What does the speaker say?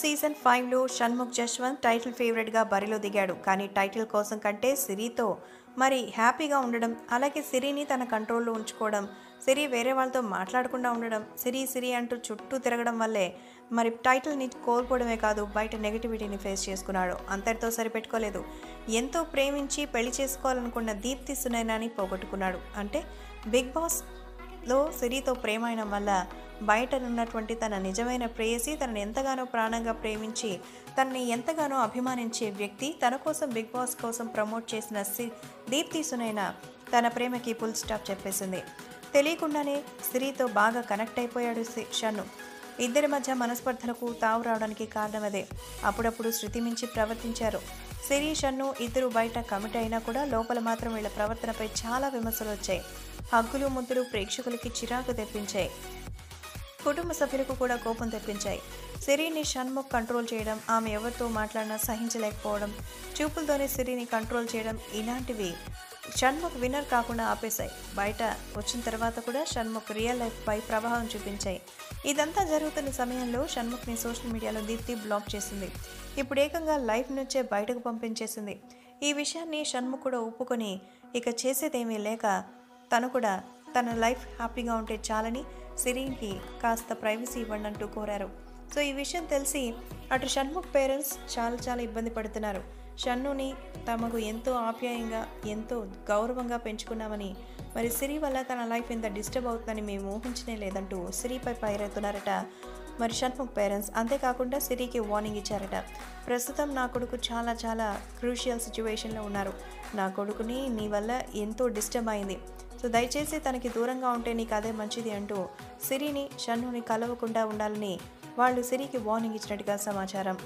Season ఫైవ్లో Shanmukh Jaswanth title ఫేవరెట్గా బరిలో దిగాడు. కానీ టైటిల్ కోసం కంటే సిరితో మరి హ్యాపీగా ఉండడం అలాగే సిరిని తన కంట్రోల్లో ఉంచుకోవడం సిరి వేరే వాళ్ళతో మాట్లాడకుండా ఉండడం సిరి సిరి అంటూ చుట్టూ తిరగడం వల్లే మరి టైటిల్ని కోల్పోవడమే కాదు బయట నెగిటివిటీని ఫేస్ చేసుకున్నాడు. అంతటితో సరిపెట్టుకోలేదు. ఎంతో ప్రేమించి పెళ్ళి చేసుకోవాలనుకున్న దీప్తి సునైనాని పోగొట్టుకున్నాడు. అంటే బిగ్ బాస్లో సిరితో ప్రేమ అయిన వల్ల బయట ఉన్నటువంటి తన నిజమైన ప్రేయసి తనని ఎంతగానో ప్రాణంగా ప్రేమించి తనని ఎంతగానో అభిమానించే వ్యక్తి తన కోసం బిగ్ బాస్ కోసం ప్రమోట్ చేసిన సి దీప్తి సునైన తన ప్రేమకి ఫుల్ స్టాప్ చెప్పేసింది. తెలియకుండానే సిరితో బాగా కనెక్ట్ అయిపోయాడు సి- షన్ను. ఇద్దరి మధ్య మనస్పర్ధలకు తావు రావడానికి కారణం అదే. అప్పుడప్పుడు శృతి మించి ప్రవర్తించారు. సిరి షన్ను ఇద్దరు బయట కమిట్ అయినా కూడా లోపల మాత్రం వీళ్ళ ప్రవర్తనపై చాలా విమర్శలు వచ్చాయి. హగ్గులు ముద్దులు ప్రేక్షకులకి చిరాకు తెప్పించాయి. కుటుంబ సభ్యులకు కూడా కోపం తెప్పించాయి. సిరిని షణ్ముఖ్ కంట్రోల్ చేయడం ఆమె ఎవరితో మాట్లాడినా సహించలేకపోవడం చూపులతోనే సిరిని కంట్రోల్ చేయడం ఇలాంటివి షణ్ముఖ్ విన్నర్ కాకుండా ఆపేశాయి. బయట వచ్చిన తర్వాత కూడా షణ్ముఖ్ రియల్ లైఫ్పై ప్రభావం చూపించాయి. ఇదంతా జరుగుతున్న సమయంలో షణ్ముఖ్ని సోషల్ మీడియాలో దీప్తి బ్లాక్ చేసింది. ఇప్పుడు ఏకంగా లైఫ్ నుంచే బయటకు పంపించేసింది. ఈ విషయాన్ని షణ్ముఖ్ కూడా ఒప్పుకొని ఇక చేసేదేమీ లేక తను కూడా తన లైఫ్ హ్యాపీగా ఉంటే చాలని సిరికి కాస్త ప్రైవసీ ఇవ్వండి అంటూ కోరారు. సో ఈ విషయం తెలిసి అటు షణ్ముఖ్ పేరెంట్స్ చాలా చాలా ఇబ్బంది పడుతున్నారు. షన్నుని తమకు ఎంతో ఆప్యాయంగా ఎంతో గౌరవంగా పెంచుకున్నామని మరి సిరి వల్ల తన లైఫ్ ఇంత డిస్టర్బ్ అవుతుందని మేము ఊహించనే లేదంటూ సిరిపై పైరెత్తున్నారట. మరి షణ్ముఖ్ పేరెంట్స్ అంతేకాకుండా సిరికి వార్నింగ్ ఇచ్చారట. ప్రస్తుతం నా కొడుకు చాలా చాలా క్రూషియల్ సిచ్యువేషన్లో ఉన్నారు. నా కొడుకుని నీ వల్ల ఎంతో డిస్టర్బ్ అయింది. సో దయచేసి తనకి దూరంగా ఉంటే నీకు అదే మంచిది అంటూ సిరిని షన్నుని కలవకుండా ఉండాలని వాళ్ళు సిరికి వార్నింగ్ ఇచ్చినట్టుగా సమాచారం.